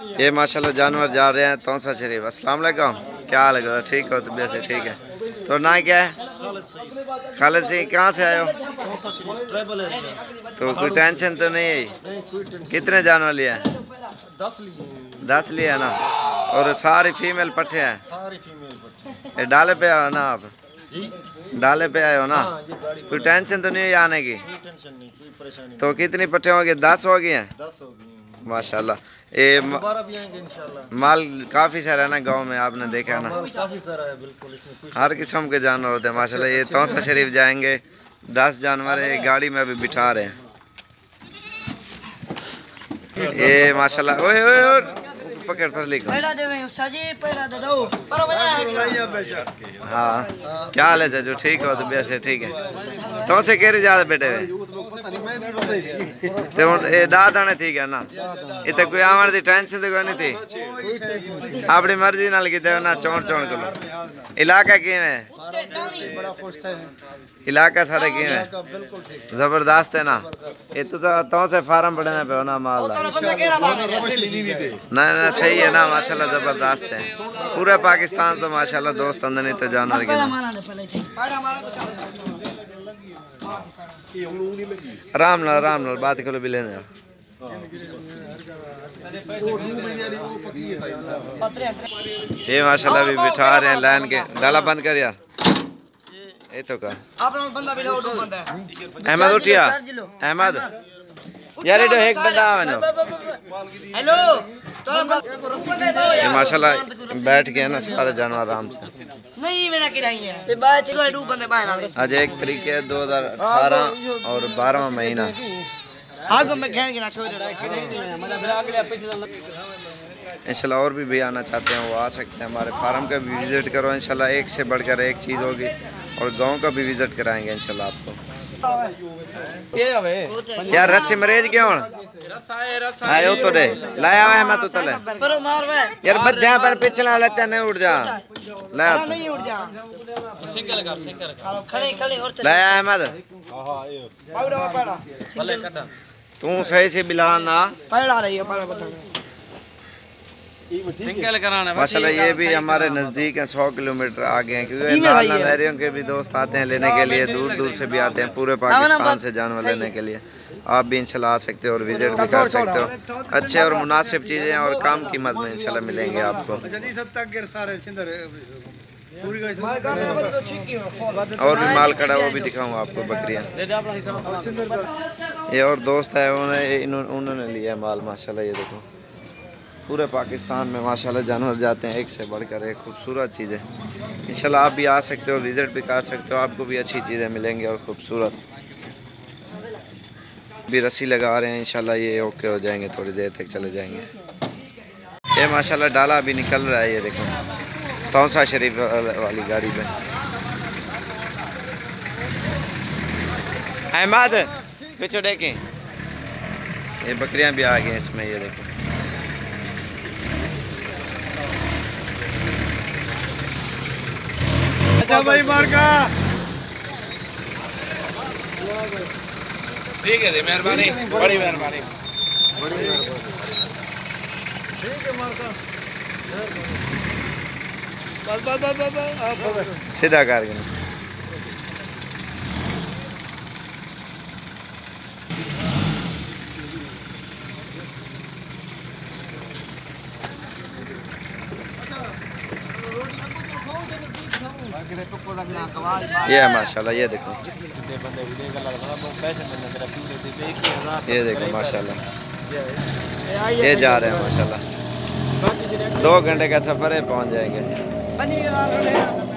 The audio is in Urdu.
یہ ماشاءاللہ جانور جا رہے ہیں تونسا شریف۔ السلام علیکم۔ کیا حال ہے ٹھیک ہو، طبیعت سے ٹھیک ہے۔ تو نام کیا ہے؟ خالد سی کہاں سے آئے ہو؟ ہے تو کوئی ٹینشن تو نہیں ہے؟ کتنے جانور لیا ہے دس لیے دس لیا نا۔ اور ساری فیمیل پٹھے ہیں؟ یہ ڈالے پہ آئے ہو نا آپ؟ ڈالے پہ آئے ہو نا؟ کوئی ٹینشن تو نہیں ہے آنے کی؟ تو کتنی پٹھے ہوں گے؟ دس ہو گئی ہیں؟ دس ہو گئی ہیں ماشاء اللہ یہ مال کافی سارا ہے نا گاؤں میں آپ نے دیکھا ہے نا؟ مال کافی سارا ہے بالکل اس میں کچھ ہر قسم کے جانور ہوتے ہیں ماشاء اللہ یہ توسا شریف جائیں گے دس جانور ہے گاڑی میں ابھی بٹھا رہے ہیں۔ یہ ماشاء اللہ اوے اوے اوے پکڑ پر لکھو پہلا دے میں استاد جی پہلا دے دو۔ پر بجا ہاں۔ کیا حال ہے جو ٹھیک ہو تو سے ٹھیک ہے؟ تو سے کہہ رہی زیادہ بیٹے ہوئے؟ تے ہن اے دا دانے تھی گیا نا یہ تے کوئی آمن دی ٹینشن تے کوئی نہیں تھی اپنی مرضی نال کیتے نا چون چون کرو علاقہ کیویں ہے علاقہ سارے کیویں ہے بالکل زبردست ہے نا یہ تو تو سے فارم پڑھنا پہ ہونا مال دا بندہ کہہ نہ نہ صحیح ہے نا ماشاءاللہ زبردست ہے پورے پاکستان سے ماشاءاللہ دوست اندر نہیں تو جانور کے آرام نال آرام نال بات کرو بھی لینے یہ ماشاءاللہ بھی بٹھا رہے ہیں لائن کے ڈالا بند کر یار یہ تو ہے احمد اٹھیا احمد یار یہ ایک بندہ آوے نا ہیلو یہ ماشاءاللہ بیٹھ گئے نا سارے جانور آرام سے نہیں میرا چلو بندے باہر آج ایک طریقے دو ہزار اٹھارہ اور بارہواں مہینہ۔ میں کھین سو دے انشاءاللہ اور بھی بھی آنا چاہتے ہیں وہ آ سکتے ہیں ہمارے فارم کا بھی وزٹ کرو۔ انشاءاللہ ایک سے بڑھ کر ایک چیز ہوگی اور گاؤں کا بھی وزٹ کرائیں گے انشاءاللہ آپ کو۔ یار رسی مریض کیوں آئے تو دے لایا ہوا ہے میں تو تلے پر مار وے یار بدھیاں پر پچھلا لیتے نہیں اٹھ جا لایا تو نہیں اڑ جا سنگل کر سنگل کر کھڑے کھڑے اور چل لایا احمد پاڑا پاڑا سنگل تو صحیح سے بلان نا پاڑا رہی بتا ماشاءاللہ یہ بھی ہمارے نزدیک ہیں سو کلومیٹر آگے ہیں کیونکہ نانا لہریوں کے بھی دوست آتے ہیں لینے کے لیے دور دور سے بھی آتے ہیں پورے پاکستان سے جانور لینے کے لیے۔ آپ بھی انشاءاللہ آ سکتے ہو اور وزٹ بھی کر سکتے ہو۔ اچھے اور مناسب چیزیں اور کم قیمت میں انشاءاللہ ملیں گے آپ کو۔ اور بھی مال کھڑا ہے وہ بھی دکھاؤں آپ کو بکریاں۔ یہ اور دوست ہے انہوں نے انہوں انہوں نے لیا ہے مال ماشاءاللہ یہ دیکھو۔ پورے پاکستان میں ماشاءاللہ جانور جاتے ہیں ایک سے بڑھ کر، ایک خوبصورت چیز ہے۔ انشاءاللہ آپ بھی آ سکتے ہو وزٹ بھی کر سکتے ہو، آپ کو بھی اچھی چیزیں ملیں گی اور خوبصورت۔ بھی رسی لگا رہے ہیں، انشاءاللہ یہ اوکے ہو جائیں گے، تھوڑی دیر تک چلے جائیں گے۔ یہ ماشاءاللہ، ڈالا ابھی نکل رہا ہے، یہ دیکھو۔ تونسا شریف والی گاڑی پہ احمد پیچھو دیکھیں۔ یہ بکریاں بھی آ گئی ہیں اس میں، یہ دیکھو ٹھیک ہے جی مہربانی بڑی مہربانی سیدھا کر کے یہ ماشاء اللہ یہ دیکھو یہ دیکھو ماشاء اللہ یہ جا رہے ہیں ماشاء اللہ دو گھنٹے کا سفر ہے پہنچ جائیں گے